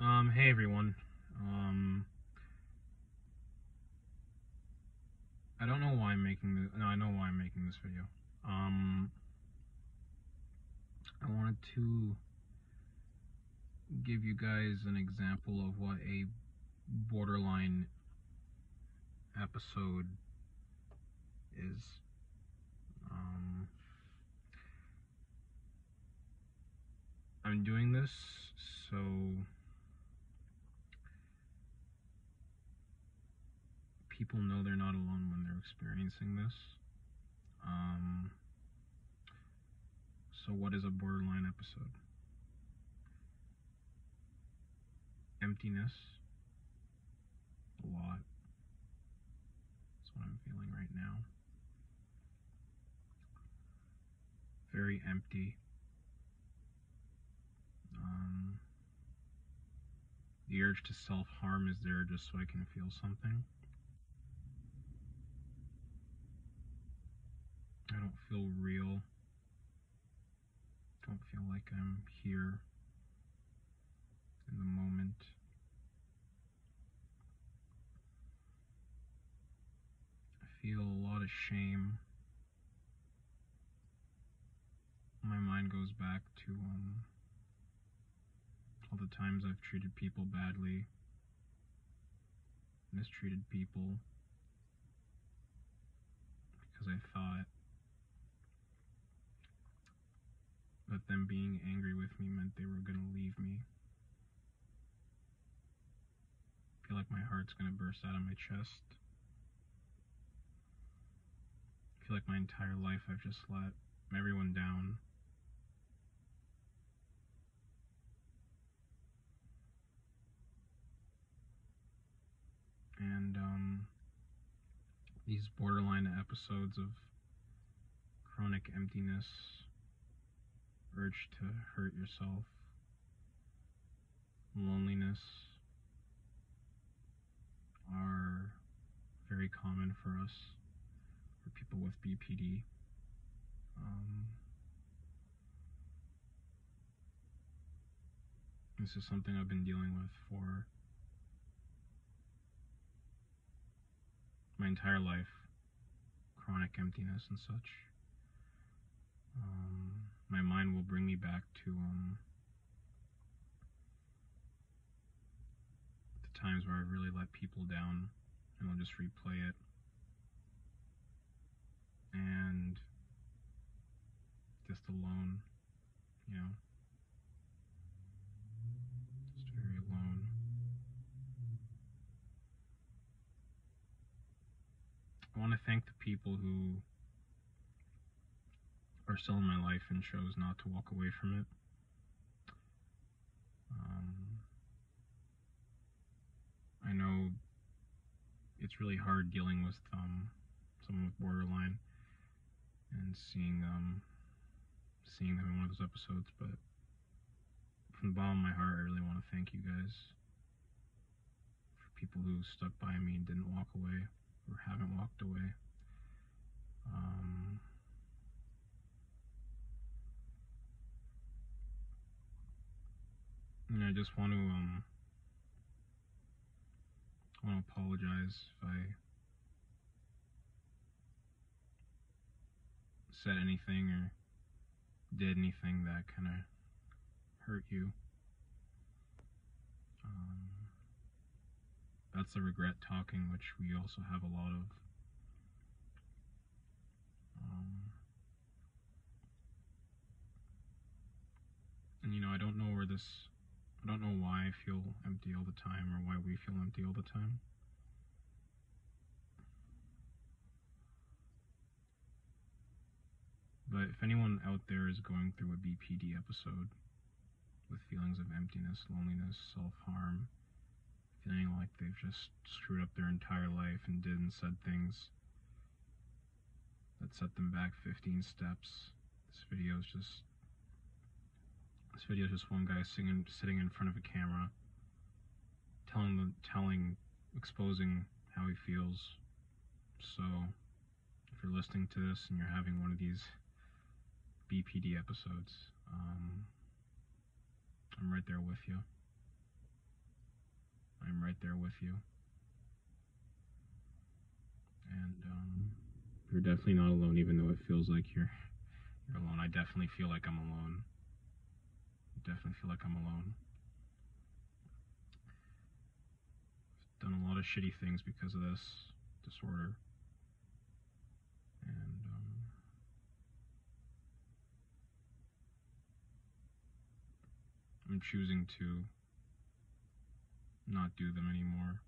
Um, hey everyone. Um, I don't know why I'm making this. No, I know why I'm making this video. Um, I wanted to give you guys an example of what a borderline episode is. Um, I'm doing this so people know they're not alone when they're experiencing this. Um, so, what is a borderline episode? Emptiness. A lot. That's what I'm feeling right now. Very empty. Um, the urge to self harm is there just so I can feel something. I don't feel real. Don't feel like I'm here in the moment. I feel a lot of shame. My mind goes back to um, all the times I've treated people badly, mistreated people, because I thought that them being angry with me meant they were gonna leave me. I feel like my heart's gonna burst out of my chest. I feel like my entire life I've just let everyone down. And um, these borderline episodes of chronic emptiness urge to hurt yourself, loneliness are very common for us, for people with BPD. Um, this is something I've been dealing with for my entire life chronic emptiness and such. Um, my mind will bring me back to um, the times where I really let people down, and I'll just replay it. And just alone, you know, just very alone. I want to thank the people who are still in my life and chose not to walk away from it. Um, I know it's really hard dealing with um, someone with borderline and seeing um, seeing them in one of those episodes, but from the bottom of my heart, I really want to thank you guys for people who stuck by me and didn't walk away or haven't walked away. Um, And I just want to um I want to apologize if I said anything or did anything that kind of hurt you. Um, that's the regret talking, which we also have a lot of. Um, and you know, I don't know where this I don't know why I feel empty all the time or why we feel empty all the time. But if anyone out there is going through a BPD episode with feelings of emptiness, loneliness, self harm, feeling like they've just screwed up their entire life and did and said things that set them back 15 steps, this video is just this video is just one guy singing, sitting in front of a camera, telling the, telling, exposing how he feels. So, if you're listening to this and you're having one of these BPD episodes, um, I'm right there with you. I'm right there with you. And um, you're definitely not alone, even though it feels like you're you're alone. I definitely feel like I'm alone. Definitely feel like I'm alone. I've done a lot of shitty things because of this disorder. And um, I'm choosing to not do them anymore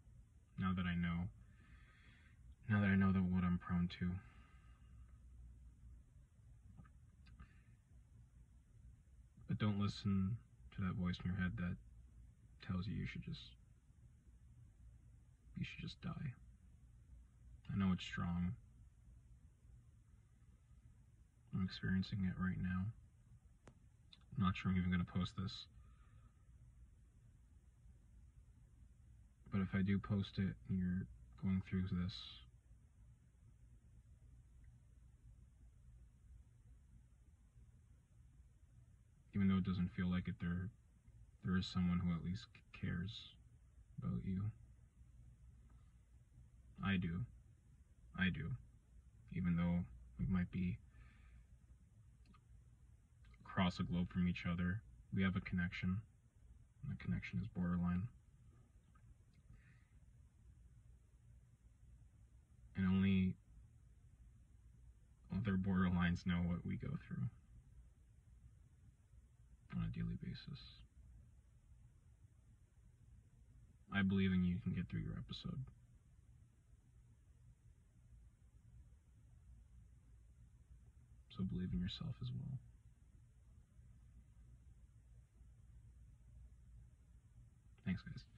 now that I know now that I know that what I'm prone to but don't listen to that voice in your head that tells you you should just you should just die. I know it's strong. I'm experiencing it right now. I'm not sure I'm even going to post this. But if I do post it and you're going through this, even though it doesn't feel like it, there there is someone who at least cares about you. I do. I do. Even though we might be across a globe from each other, we have a connection. And the connection is borderline. and only other borderlines know what we go through daily basis. I believe in you can get through your episode. So believe in yourself as well. Thanks, guys.